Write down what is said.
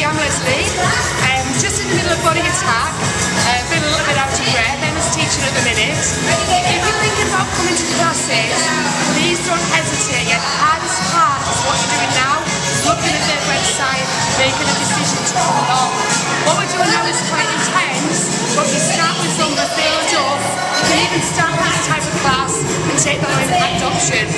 Katie, I'm Lesley. Um, just in the middle of body attack, uh, feeling a little bit out of breath. Emma's teaching at the minute. If you're thinking about coming to classes, please don't hesitate. Yet the hardest part is what you're doing now, looking at their website, making a decision to come along. What we're doing now is quite intense, but you start with Zumba, build up. You can even start with this type of class and take that impact options.